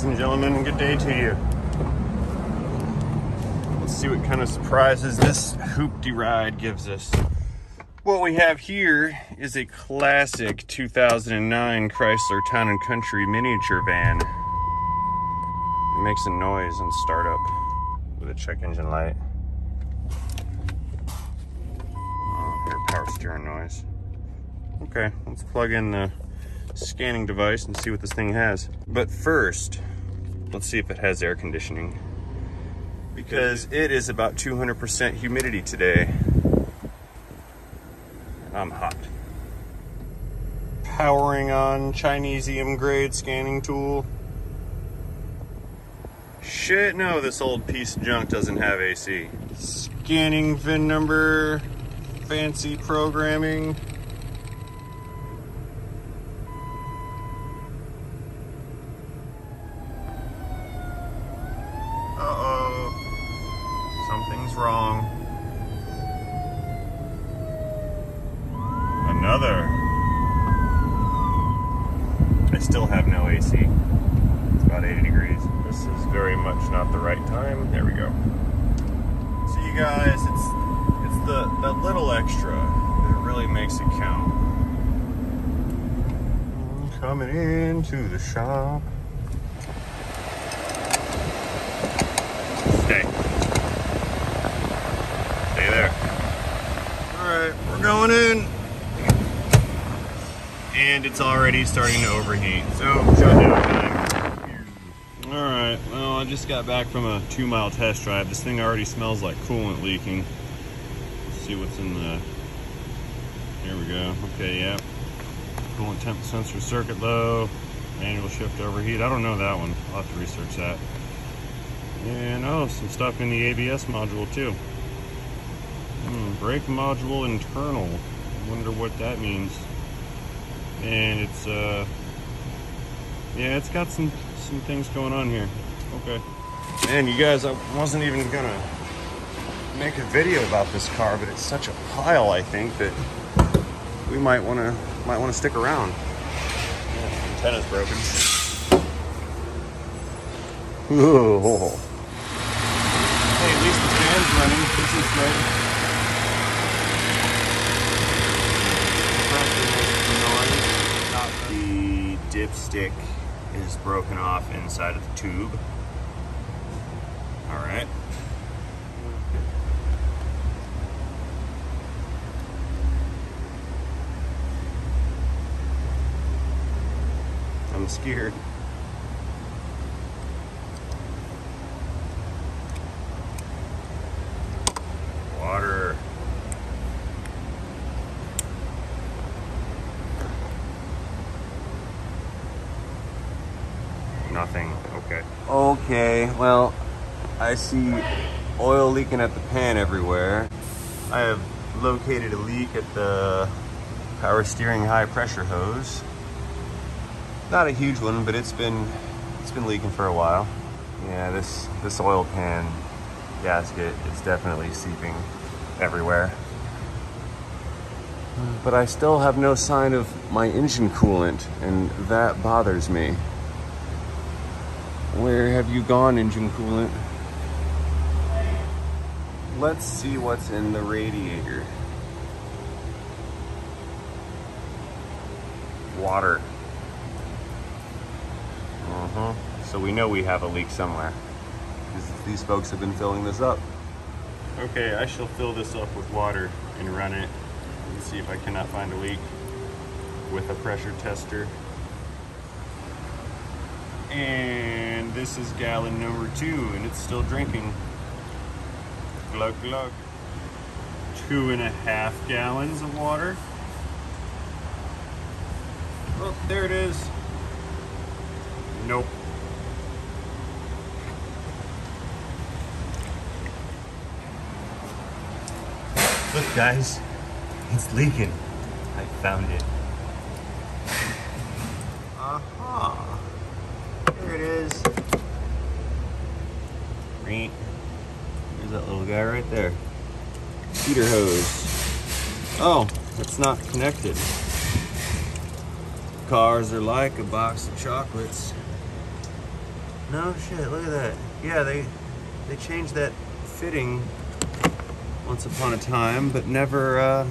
Ladies and gentlemen, good day to you. Let's see what kind of surprises this hoopty ride gives us. What we have here is a classic 2009 Chrysler Town & Country miniature van. It makes a noise on startup with a check engine light. Oh, power steering noise. Okay, let's plug in the scanning device and see what this thing has. But first, let's see if it has air conditioning. Because it is about 200% humidity today. I'm hot. Powering on Chinesium grade scanning tool. Shit, no, this old piece of junk doesn't have AC. Scanning VIN number, fancy programming. Uh-oh. Something's wrong. Another. I still have no AC. It's about 80 degrees. This is very much not the right time. There we go. So you guys, it's it's the that little extra that really makes it count. Coming into the shop. Stay. Stay there. Alright, we're going in. And it's already starting to overheat. So, shutdown time. Alright, well, I just got back from a two mile test drive. This thing already smells like coolant leaking. Let's see what's in the. Here we go. Okay, yeah. Coolant temp sensor circuit low. Manual shift overheat. I don't know that one. I'll have to research that. And oh, some stuff in the ABS module too. Hmm, brake module internal. Wonder what that means. And it's uh, yeah, it's got some some things going on here. Okay. Man, you guys, I wasn't even gonna make a video about this car, but it's such a pile. I think that we might wanna might wanna stick around. Yeah, antenna's broken. Ooh. Hey, at least the fan's running. This is good. The dipstick is broken off inside of the tube. All right. I'm scared. Water. Nothing. Okay. Okay, well, I see oil leaking at the pan everywhere. I have located a leak at the power steering high pressure hose. Not a huge one, but it's been it's been leaking for a while. Yeah, this this oil pan gasket is definitely seeping everywhere. But I still have no sign of my engine coolant, and that bothers me. Where have you gone, engine coolant? Let's see what's in the radiator. Water. Uh-huh. So we know we have a leak somewhere. Because these folks have been filling this up. Okay, I shall fill this up with water and run it and see if I cannot find a leak with a pressure tester. And this is gallon number two, and it's still drinking. Glug glug. Two and a half gallons of water. Oh, there it is. Nope. Look, guys, it's leaking. I found it. Aha. There it is. Green. There's that little guy right there. Heater hose. Oh, it's not connected. Cars are like a box of chocolates. No shit, look at that. Yeah, they they changed that fitting once upon a time, but never uh,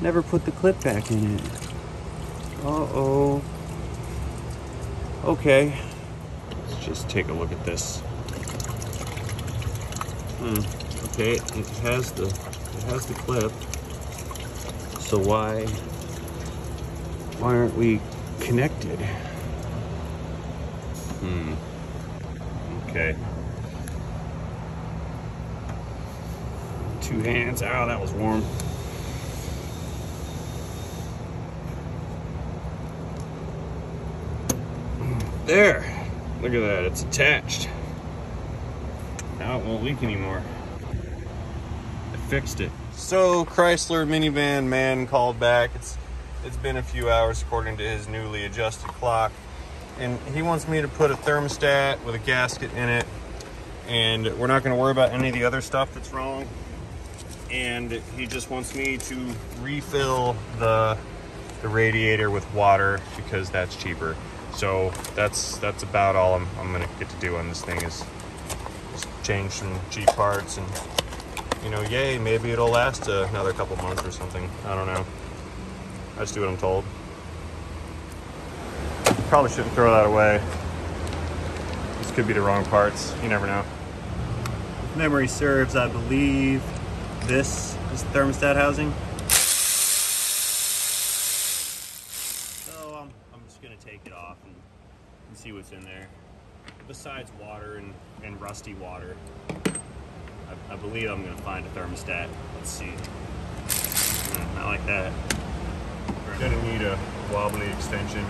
never put the clip back in it. Uh-oh. Okay. Let's just take a look at this. Hmm. Okay, it has the it has the clip. So why why aren't we connected? Hmm. Okay. Two hands. Oh, that was warm. There. Look at that. It's attached. Now it won't leak anymore. I fixed it. So Chrysler minivan man called back. It's it's been a few hours according to his newly adjusted clock. And he wants me to put a thermostat with a gasket in it. And we're not gonna worry about any of the other stuff that's wrong. And he just wants me to refill the the radiator with water because that's cheaper. So that's that's about all I'm, I'm gonna get to do on this thing is change some cheap parts and you know, yay, maybe it'll last another couple months or something. I don't know. I just do what I'm told. Probably shouldn't throw that away. This could be the wrong parts. You never know. If memory serves, I believe this is the thermostat housing. So um, I'm just gonna take it off and, and see what's in there. Besides water and, and rusty water, I, I believe I'm gonna find a thermostat. Let's see. Mm, I like that. We're gonna need a wobbly extension.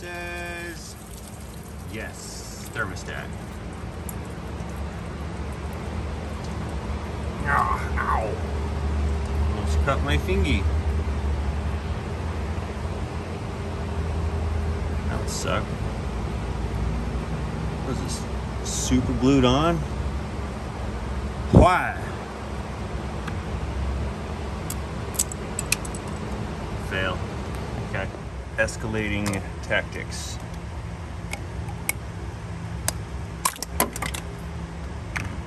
Says yes, thermostat. Ah, ow. Almost cut my fingy. That would suck. Was this super glued on? Why? Fail. Escalating tactics.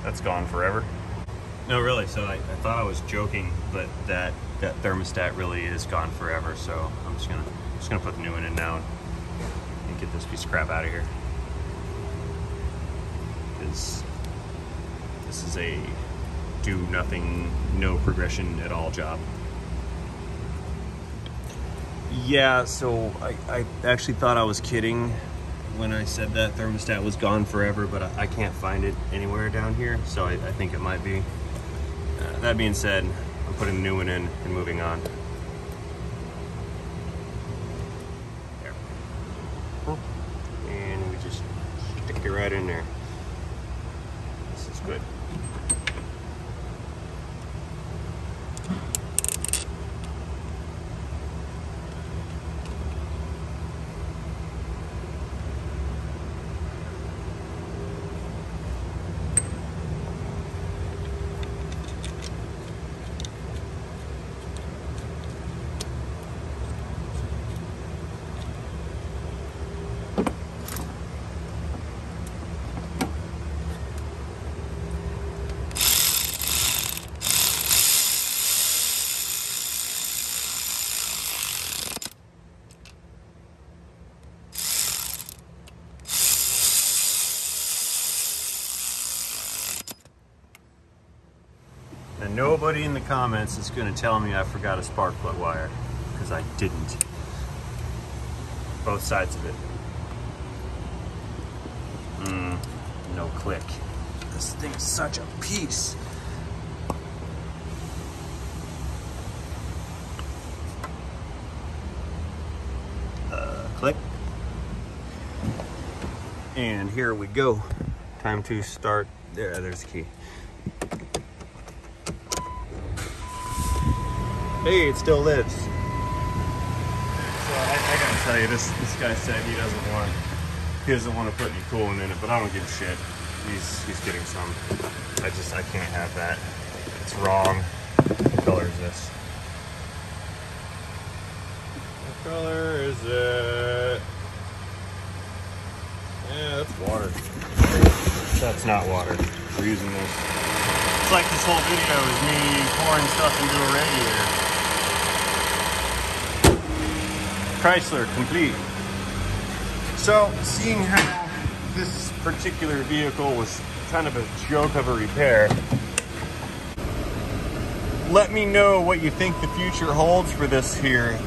That's gone forever. No, really. So I, I thought I was joking, but that that thermostat really is gone forever. So I'm just gonna just gonna put the new one in now and, and get this piece of crap out of here. Because this is a do nothing, no progression at all job. Yeah, so I, I actually thought I was kidding when I said that thermostat was gone forever, but I, I can't find it anywhere down here, so I, I think it might be. Uh, that being said, I'm putting a new one in and moving on. There. And we just stick it right in there. This is good. Nobody in the comments is going to tell me I forgot a spark plug wire, because I didn't. Both sides of it. Mm, no click. This thing is such a piece. Uh, click. And here we go. Time to start. There, there's the key. Hey, it still lives. So I, I got to tell you, this this guy said he doesn't want he doesn't want to put any coolant in it, but I don't give a shit. He's he's getting some. I just I can't have that. It's wrong. What color is this? What color is it? Yeah, that's water. That's not water. We're using this. It's like this whole video is me pouring stuff into a radiator. Chrysler complete. So, seeing how this particular vehicle was kind of a joke of a repair, let me know what you think the future holds for this here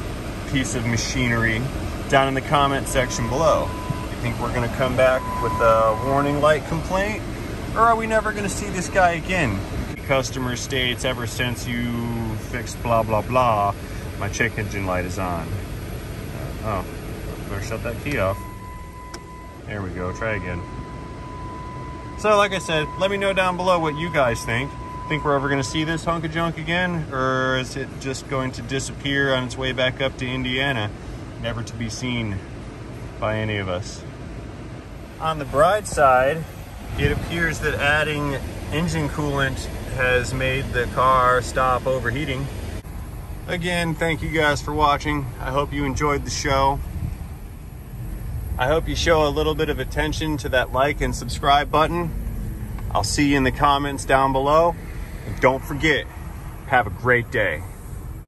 piece of machinery down in the comment section below. You think we're gonna come back with a warning light complaint? Or are we never gonna see this guy again? Customer states, ever since you fixed blah, blah, blah, my check engine light is on. Oh, better shut that key off. There we go, try again. So like I said, let me know down below what you guys think. Think we're ever gonna see this hunk of junk again? Or is it just going to disappear on its way back up to Indiana, never to be seen by any of us? On the bright side, it appears that adding engine coolant has made the car stop overheating. Again, thank you guys for watching. I hope you enjoyed the show. I hope you show a little bit of attention to that like and subscribe button. I'll see you in the comments down below. And don't forget, have a great day.